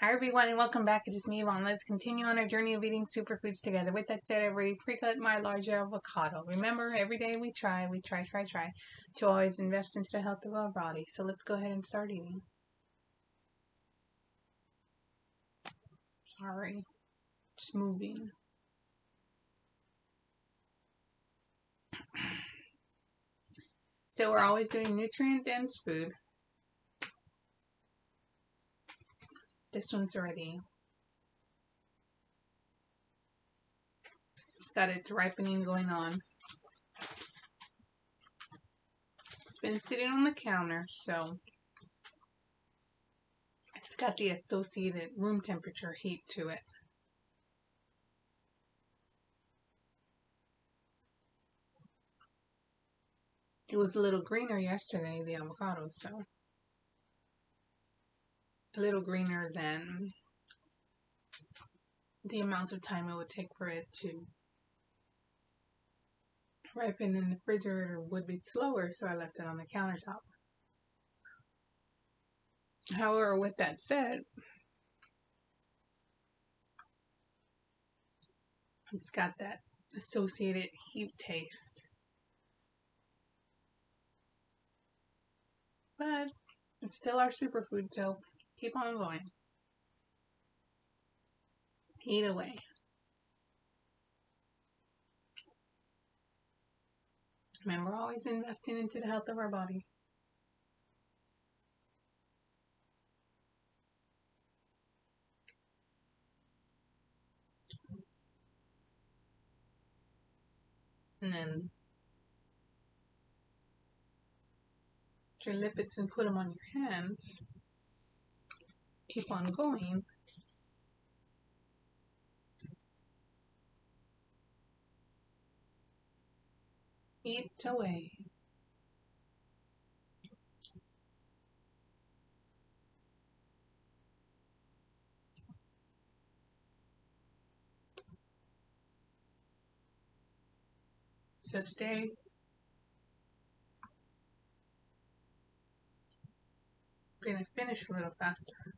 Hi everyone and welcome back. It is me, Yvonne. Let's continue on our journey of eating superfoods together. With that said, I've already pre-cut my large avocado. Remember, every day we try, we try, try, try to always invest into the health of our body. So let's go ahead and start eating. Sorry. It's moving. So we're always doing nutrient-dense food. This one's already it's got its ripening going on. It's been sitting on the counter, so it's got the associated room temperature heat to it. It was a little greener yesterday, the avocado, so a little greener than the amount of time it would take for it to ripen in the refrigerator would be slower, so I left it on the countertop. However, with that said, it's got that associated heat taste. But it's still our superfood, so keep on going. Eat away. Remember, always investing into the health of our body. And then your lipids and put them on your hands keep on going. Eat away. So today, I'm going to finish a little faster.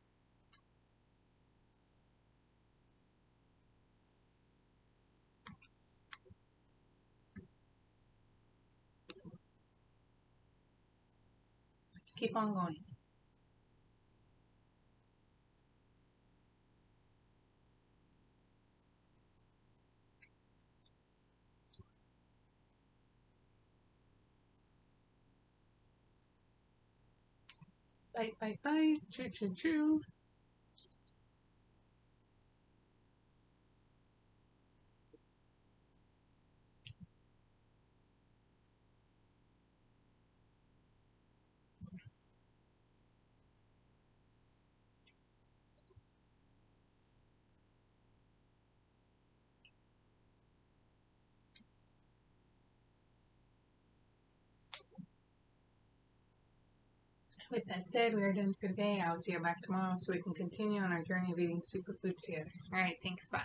Keep on going. Bye, bye, bye. Choo, choo, choo. With that said, we are done for today. I'll see you back tomorrow so we can continue on our journey of eating superfoods together. All right, thanks. Bye.